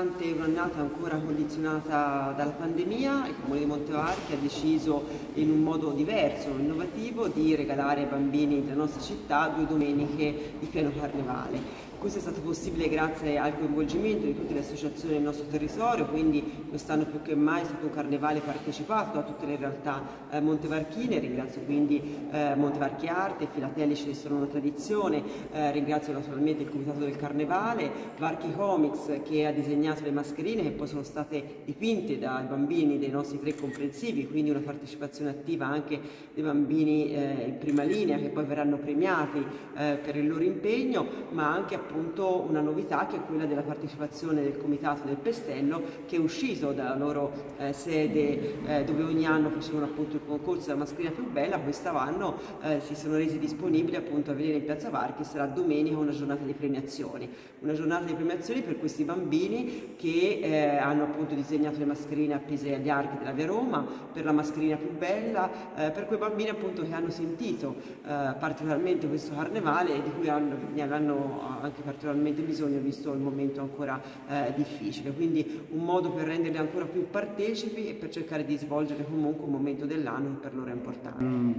nonostante un'annata ancora condizionata dalla pandemia, il Comune di Montevarchi ha deciso in un modo diverso, innovativo, di regalare ai bambini della nostra città due domeniche di pieno carnevale. Questo è stato possibile grazie al coinvolgimento di tutte le associazioni del nostro territorio, quindi quest'anno più che mai è stato un carnevale partecipato da tutte le realtà eh, montevarchine, ringrazio quindi eh, Montevarchi Arte, Filatelici che sono una tradizione, eh, ringrazio naturalmente il Comitato del Carnevale, Varchi Comics che ha disegnato le mascherine che poi sono state dipinte dai bambini dei nostri tre comprensivi, quindi una partecipazione attiva anche dei bambini eh, in prima linea che poi verranno premiati eh, per il loro impegno, ma anche appunto una novità che è quella della partecipazione del Comitato del Pestello che è uscito dalla loro eh, sede eh, dove ogni anno facevano appunto il concorso della mascherina più bella, quest'anno eh, si sono resi disponibili appunto a venire in Piazza Varchi, sarà domenica una giornata di premiazioni, una giornata di premiazioni per questi bambini che eh, hanno appunto disegnato le mascherine appese agli archi della Via Roma, per la mascherina più bella, eh, per quei bambini appunto che hanno sentito eh, particolarmente questo carnevale e di cui hanno, ne avranno anche anche particolarmente bisogno visto il momento ancora eh, difficile, quindi un modo per renderli ancora più partecipi e per cercare di svolgere comunque un momento dell'anno che per loro è importante. Mm,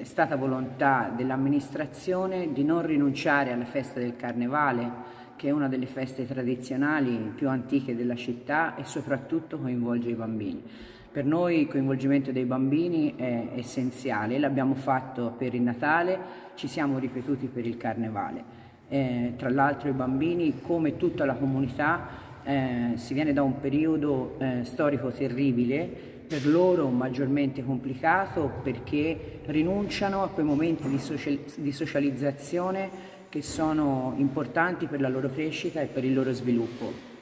è stata volontà dell'amministrazione di non rinunciare alla festa del Carnevale, che è una delle feste tradizionali più antiche della città e soprattutto coinvolge i bambini. Per noi il coinvolgimento dei bambini è essenziale, l'abbiamo fatto per il Natale, ci siamo ripetuti per il Carnevale eh, tra l'altro i bambini come tutta la comunità eh, si viene da un periodo eh, storico terribile per loro maggiormente complicato perché rinunciano a quei momenti di, social di socializzazione che sono importanti per la loro crescita e per il loro sviluppo.